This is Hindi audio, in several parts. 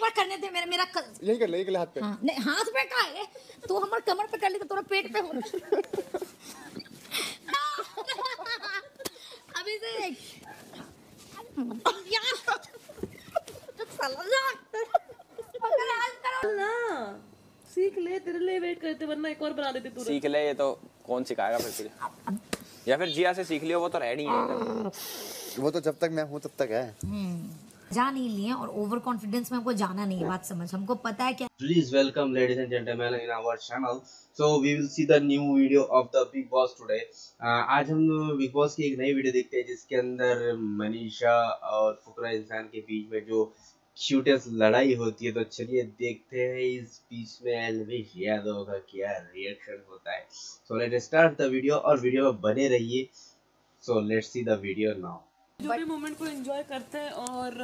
एक बार करने दे मेरा मेरा क... यही कर ले यही कर ले हाथ पे। हाँ, नहीं हाथ पे का है? तू तो हमारे कमर पे कर ली तो तोरा पेट पे हो अभी से यार। साला जा पकड़ आज करो ना सीख ले तेरे लिए वेट करते वरना एक और बना देते तू। सीख ले ये तो कौन सिखाएगा फिर तुझे? या फिर जिया से सीख लियो वो तो रेडी है। वो तो जब तक मैं हूँ तब तक है। जा नहीं लिए और ओवर कॉन्फिडेंस में हमको जाना नहीं है बात समझ हमको पता है क्या welcome ladies and gentlemen in our channel. So we will see the new video of the Big Boss today. Uh, आज हम बिग बॉस की एक नई वीडियो देखते हैं जिसके अंदर मनीषा और फुकरा इंसान के बीच में जो क्यूटेस्ट लड़ाई होती है तो चलिए देखते हैं इस बीच में एलविश यादव का क्या रिएक्शन होता है so let start the video और वीडियो में बने रहिए so let's see the video now जो भी मोमेंट को एंजॉय करते हैं और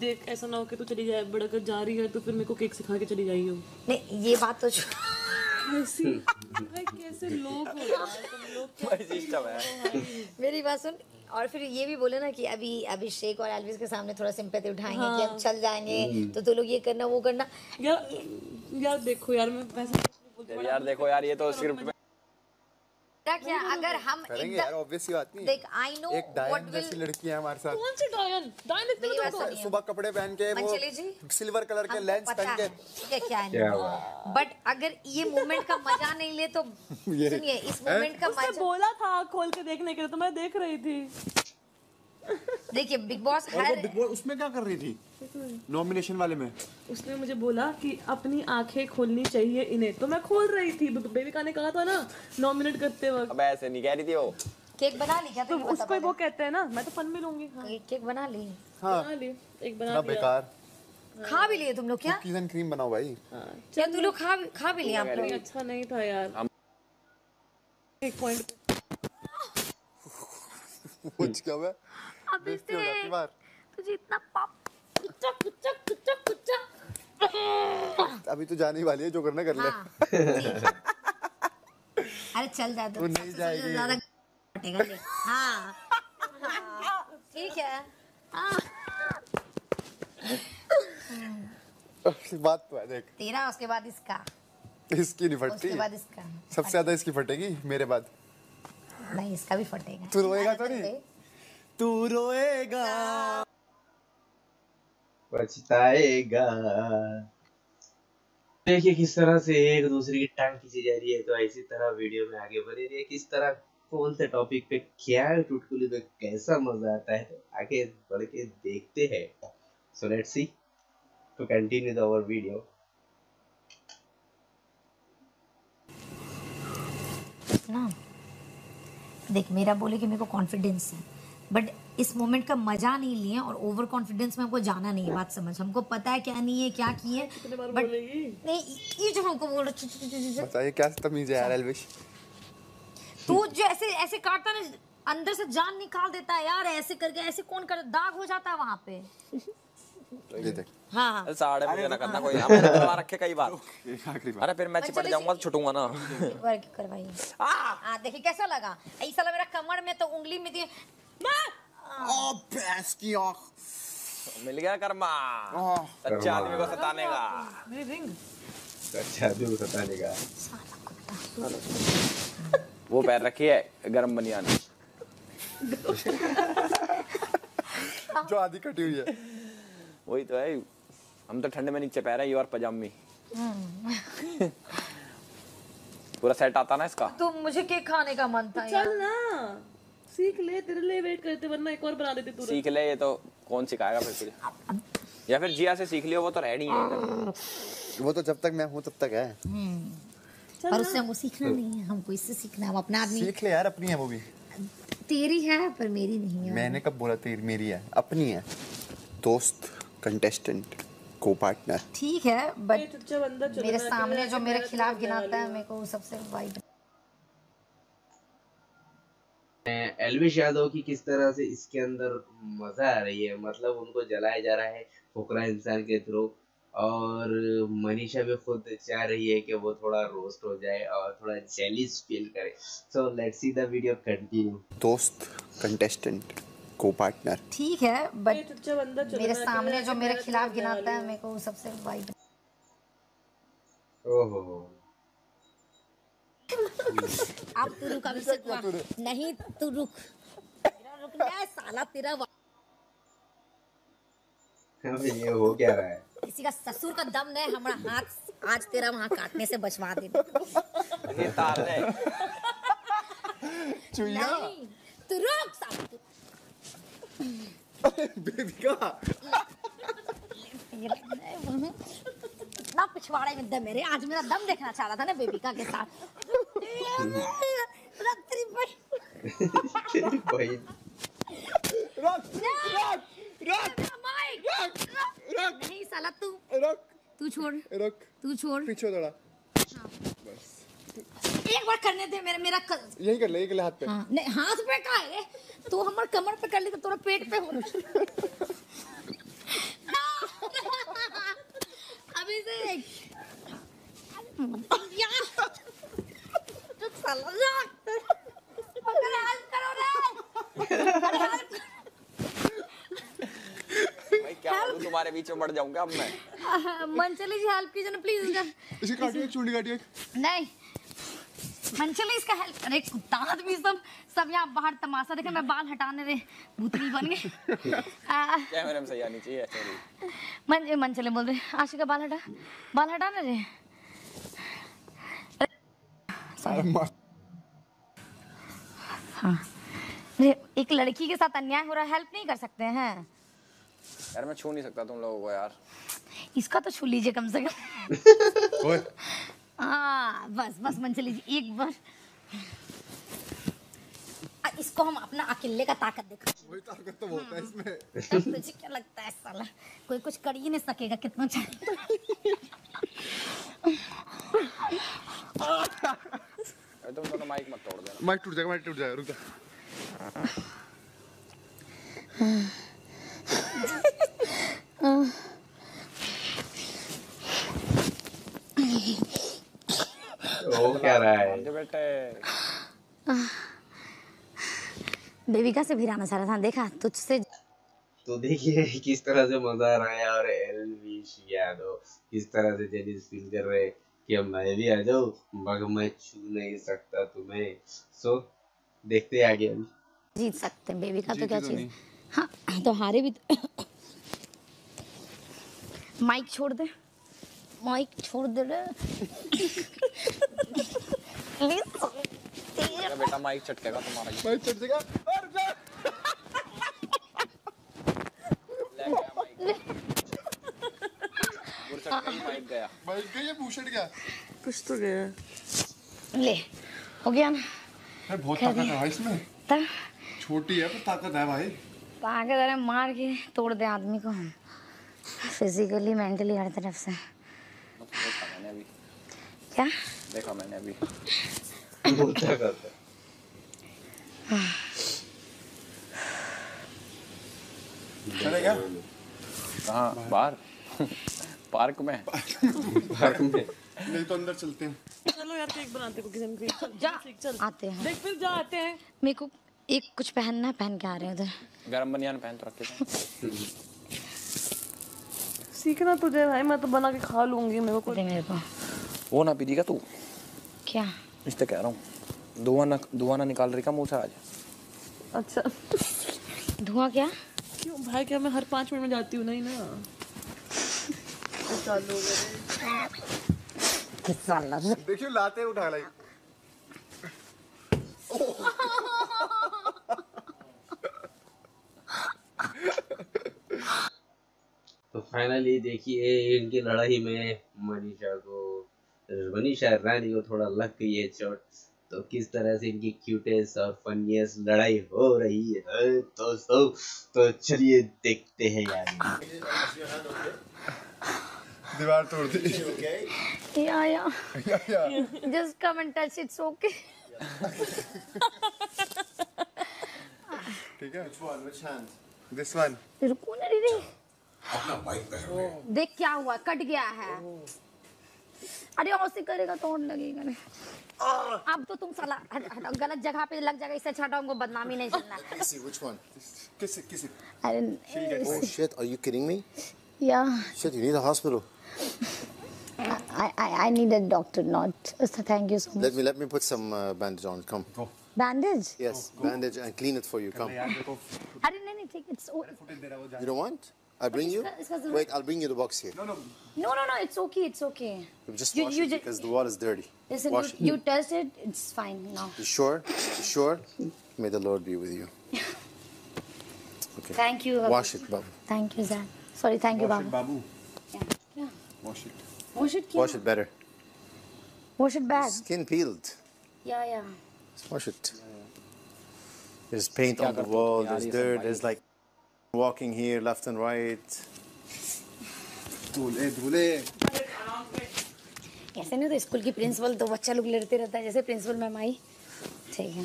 देख ऐसा ना हो कि तू चली जाए बड़ा कर जा रही है तो फिर मेरे को केक सिखा के चली जाइए नहीं ये बात तो कैसी? भाई कैसे लोग हो यार तुम लोग सिस्टम है? मेरी बात सुन और फिर ये भी बोले ना कि अभी अभिषेक और एल्विस के सामने थोड़ा सिंपैथी उठाएँगे हाँ। कि अब चल जाएँगे तो तू लोग ये करना वो करना। यार यार देखो यार मैं वैसे यार देखो यार ये तो सिर्फ़ क्या क्या अगर हम करेंगे यार ऑब्वियस सी बात नहीं। देख आई नो एक डायन जैसी लड़की है हमारे साथ। कौन सी डायन? डायन देखते मेरी बात तो सुबह कपड़े पहन के वो सिल्वर कलर के लेंस पहन के। ठीक है क्या क्या? है बट अगर ये मोमेंट का मज़ा नहीं ले तो सुनिए इस मोमेंट का मज़ा बोला था आँख खोल के देखने के लिए तो मैं देख रही थी। देखिए बिग बॉस हर बिग बॉस उसमें क्या कर रही थी? नॉमिनेशन वाले में। उसने मुझे बोला कि अपनी आँखें खोलनी चाहिए इन्हें। तो मैं खोल रही थी। बेबिका ने कहा था ना नॉमिनेट करते वक्त। अब ऐसे नहीं कह रही थी वो। केक बना ली क्या? तो उसको वो कहते हैं ना मैं तो फन में लूँगी। हाँ। केक केक बना ली। हाँ। बना ली। एक बना बेकार। खा भी लिए तुम लोग क्या? कुकीज एंड क्रीम बनाओ भाई। हाँ, क्या तुम लोग खा खा भी लिया आप लोग अच्छा नहीं था यार। एक पॉइंट कुछ क्या हुआ? अभी बेइज्जती हो जाती से तुझे इतना पाप कुच्चा कुच्चा कुच्चा कुच्चा अभी तो जाने वाली है जो करना कर ले। हाँ। अरे चल जा वो नहीं जाएगी। ज़्यादा फटेगा ले। हाँ। हाँ, ठीक है। हाँ। बात तो है देख। तेरा उसके बाद इसका। इसकी नहीं फटती। उसके बाद इसका। सबसे ज़्यादा इसकी फटेगी मेरे बाद। नहीं इसका भी फटेगा। तू रोएगा तो नहीं? तू रोएगा। पछताएगा। देखिए किस तरह से एक दूसरे की टांग खींची जा रही है तो इसी तरह वीडियो में आगे बढ़े रहिए। किस तरह कौन से टॉपिक पे क्या चुटकुली पे कैसा मज़ा आता है तो आगे बढ़ के देखते हैं। So let's see to continue the our video. ना देख मेरा बोले कि मेरे को कॉन्फिडेंस है। बट इस मोमेंट का मज़ा नहीं लिए और ओवर कॉन्फिडेंस में हमको जाना नहीं है बात समझ। हमको पता है क्या नहीं है क्या की बार बट नहीं ये जो हमको बोल रहा बताइए क्या तमीज है यार एलविश तू जो ऐसे ऐसे काटता ना अंदर से जान निकाल देता है यार ऐसे करके ऐसे कौन कर दाग हो जाता है वहाँ पे। ये देख। हाँ हाँ। साढ़े मुझे ना करना कोई अब करवा रखे कई बार। अरे फिर मैं चिपट जाऊँगा तो छुटूँगा ना। करवाइए। हाँ देखिए कैसा लगा। ऐसा लग मेरा कमर में तो उंगली में दिए ओ भैंस की आँख मिल गया कर्मा। आह, सच्चा आदमी को सताने का मेरी रिंग। अच्छा भी सताने का वो पैर रखी है गरम बनियान जो आधी कटी हुई है। वही तो है। हम तो ठंड में नीचे पैर है ये और पजामी। पूरा सेट आता ना इसका? तो मुझे केक खाने का मन था यार। चल ना। सीख ले तेरे लिए वेट करते वरना एक और बना देते तू सीख ले ये तो कौन सिखाएगा फिर तुझे या फिर जिया से सीख लियो वो तो रेडी है। वो तो जब तक मैं हूँ तब तक है। पर उससे हमको सीखना नहीं है हमको इससे सीखना है हम अपना आदमी। सीख ले यार अपनी है वो भी। तेरी है पर मेरी नहीं है। मैंने कब बोला तेरी मेरी है? अपनी है। दोस्त कंटेस्टेंट को पार्टनर ठीक है बट चुपचाप अंदर चलो मेरे सामने जो मेरे खिलाफ गिनाता है मेरे को सबसे वाइट एलविश यादव की किस तरह से इसके अंदर मज़ा आ रही है? मतलब उनको जलाया जा रहा है फुकरा इंसान के थ्रू और मनीषा भी खुद चाह रही है कि वो थोड़ा रोस्ट हो जाए और थोड़ा जेलिस फील करे। So let's see the video continue दोस्त कंटेस्टेंट को पार्टनर ठीक है बट अंदर चलो मेरे सामने जो मेरे खिलाफ गिनाता है मेरे को सबसे वाइट ओहो। अब तू रुक अभी से नहीं तू रुक। साला तेरा अबे ये हो क्या रहा है? किसी का ससुर का दम नहीं हमारा हाथ आज तेरा वहाँ काटने से बचवा दे। ये तार है। चुईया तू रुक साला तू। बेबी का इतना पिछवाड़े में दम मेरे आज मेरा दम देखना चाह रहा था ना बेबिका के साथ। रख तेरी बहन- तेरी बहन। रख रख रख मेरा माइक रख नहीं साला तू। रख। तू छोड़। रख। तू छोड़। पीछे थोड़ा एक बार करने दे मेरा मेरा क... यही कर ले यही कर ले हाथ पे। हाँ, नहीं हाथ पे का है? तू हमार कमर पे कर ली तो तोरा पेट पे हो अभी से यार रुक साला रुक पकड़ हेल्प करो रे पकड़ help भाई क्या तुम्हारे बीच में बढ़ जाऊँगा अब मैं। मंचली जी हेल्प कीजिए ना प्लीज़ इसे काटिए चुंडी काटिए। नहीं मंचली इसका हेल्प अरे कुत्ता आदमी सब सब यहाँ बाहर तमाशा देखे मैं बाल हटाने रे भूतनी बन गई। कैमरे में सही आनी चाहिए सॉरी मन मंचले बोल रहे आशिका बाल हटा बाल हटाने रे। हाँ। एक लड़की के साथ अन्याय हो रहा है हेल्प नहीं कर सकते हैं। यार मैं छू नहीं सकता तुम लोगों को यार। इसका तो छू लीजिए कम से कम। हाँ बस बस मंचली जी एक बार। इसको हम अपना अकेले का ताकत दिखा। वही ताकत तो होता है इसमें। तब तुझे क्या लगता है साला? कोई कुछ कर ही नहीं सकेगा कितना चाहिए? तुम दोनों माइक मत तोड़ देना। माइक टूट जाएगा माइक टूट जाएगा रुक जा। हो क्या रहा है? जो बेटे देविका से भी राना सारा था देखा? तुझसे तो देखिए किस तरह से मज़ा आ रहा है और एलविश यादव किस तरह से जेलिस फील कर रहे हैं। कि अब मैं भी आ जाऊँ मगर मैं छू नहीं सकता तुम्हें। सो देखते हैं आगे अभी जीत सकते हैं बेबी का तो क्या तो चीज़? हाँ तो हारे भी तो माइक छोड़ दे। माइक छोड़ दे रे। प्लीज़ बेटा माइक चटकेगा तुम्हारा माइक टूट जाएगा और रुक जा ले गया माइक गुरचट का ही गया माइक का ये भूषण क्या? कुछ तो गया। ले हो गया ना? है बहुत ताकत है भाई इसमें। तब छोटी है पर ताकत है भाई। ताकत अरे मार के तोड़ दे आदमी को हम। फिजिकली मेंटली हर तरफ़ से। क्या? देखा मैंने अभी। बोलता करता चले क्या कहाँ बाहर। पार्क में? पार्क में। नहीं तो अंदर चलते हैं। चलो यार केक बनाते को किसी केक चल जा सीख चल। आते हैं। देख फिर जा आते हैं। मेरे को एक कुछ पहनना है, पहन के आ रहे हैं उधर। गरम बनियान पहन तो रखे थे। सीखना तुझे भाई मैं तो बना के खा लूँगी मेरे को दे मेरे को। वो ना पीदी का तू। क्या? इससे कह रहा हूँ। धुआँ ना धुआँ ना निकाल रही का मुँह से आज? अच्छा। धुआँ क्या? क्यों भाई क्या मैं हर पाँच मिनट में जाती हूँ? नहीं ना। देखियो लाते उठा लाई। तो फाइनली देखिए इनकी लड़ाई में मनीषा को मनीषा रानी को थोड़ा लग गई है चोट। तो किस तरह से इनकी क्यूटेस्ट और फनीस्ट लड़ाई हो रही है दोस्तों तो चलिए देखते हैं यार। दीवार तोड़ दी। या या या या just come and touch it's okay ठीक है। Which one which hand this one रुको ना दीदी देख क्या हुआ कट गया है। अरे औसी करेगा तो और लगेगा नहीं अब तो तुम साला गलत जगह पे लग जाएगा इससे अच्छा हमको बदनामी नहीं सुनना Kissy, which one? Kissy, kissy. अरे Oh shit, are you kidding me? या Shit, you need a hospital. I, I, I need a doctor, not. So thank you so much. Let me, let me put some uh, bandage on. Come. Go. Bandage? Yes, go, go. bandage and clean it for you. Come. I didn't anything. It's. all. You don't want? I bring you. Wait, I'll bring you the box here. No, no. No, no, no. It's okay. It's okay. Just you, wash you it just, because the water is dirty. Listen, wash you, it. you touch it. It's fine now. You sure? You sure? May the Lord be with you. Okay. Thank you. Babu. Wash it, Babu. Thank you, Zan. Sorry, thank wash you, Babu. It, Babu. Yeah. Wash it Wash it, Wash it better. Wash it back. Skin peeled. Yeah, yeah. Just wash it. There's paint on the करते हो wall. यार There's ये सब dirt. भाई? There's like walking here left and right. धूले धूले ऐसे नहीं तो स्कूल की प्रिंसिपल तो बच्चा लोग लड़ते रहता है जैसे प्रिंसिपल मैम आई ठीक है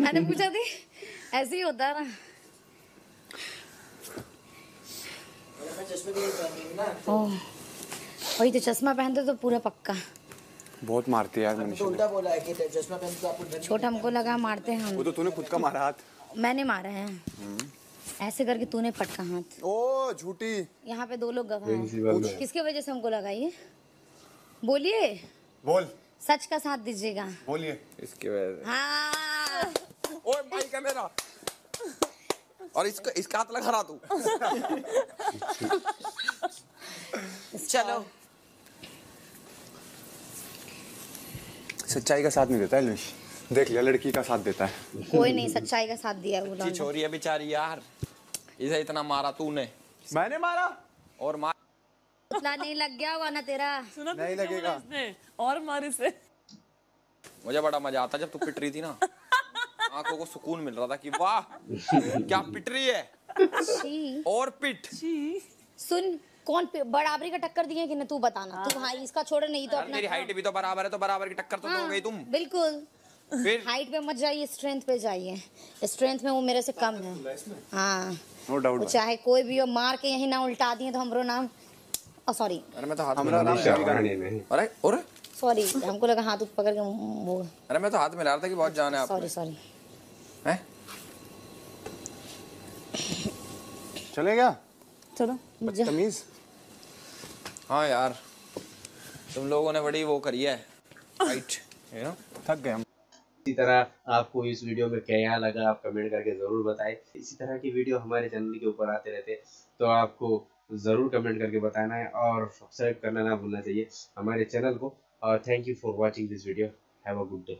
मैंने पूछा थी ऐसे ही होता है ना ओह, वही तो चश्मा पहनते तो पूरा पक्का। बहुत मारती है यार मनीषा उल्टा बोला है कि चश्मा पहन तो आपको छोटा हमको लगा मारते हैं हम। वो तो तूने खुद का मारा हाथ। मैंने मारा है। ऐसे करके तूने पटका हाथ। ओ झूठी। यहाँ पे दो लोग गवाह हैं। किसके वजह से हमको लगा ये? बोलिए। Bol. सच का साथ दीजिएगा। बोलिए। इसके वजह से हाँ। ओए भाई का मेरा। और इसका इसका हाथ लगा रहा तू। चलो। सच्चाई का साथ नहीं देता है लुश देख लिया लड़की का साथ देता है। कोई नहीं सच्चाई का साथ दिया वो छोरी है बेचारी यार। इसे इतना मारा तूने। मैंने मारा। और मार उतना नहीं लग गया होगा ना तेरा। सुना नहीं लगेगा। इसने? और मारे से। मुझे बड़ा मज़ा आता जब तू पिट रही थी ना। आँखों को सुकून मिल रहा था कि वाह क्या पिट रही है। और पिट। सुन कौन बराबरी का टक्कर दिए कि ना तू बताना? तू हाँ। इसका छोड़ नहीं तो अपना मेरी हाइट भी तो बराबर है तो बराबर की टक्कर तो हो गई तुम। बिल्कुल। फिर? हाइट पे मत जाइए स्ट्रेंथ पे जाइए। स्ट्रेंथ में वो मेरे से कम है। हाँ नो डाउट चाहे कोई भी हो मार के यही ना उल्टा दिए तो हमरो नाम सॉरी अरे मैं तो हाथ हमारा नाम अरे और सॉरी हमको लगा हाथ पकड़ के वो अरे मैं तो हाथ मिला रहा था कि बहुत जान है आप सॉरी सॉरी हैं? चलेगा चलो तमीज हाँ यार तुम लोगों ने बड़ी वो करी है राइट यू नो थक गए हम। इसी तरह आपको इस वीडियो में क्या लगा आप कमेंट करके ज़रूर बताएँ। इसी तरह की वीडियो हमारे चैनल के ऊपर आते रहते हैं तो आपको ज़रूर कमेंट करके बताना है और सब्सक्राइब करना ना भूलना चाहिए हमारे चैनल को। और thank you for watching this video have a good day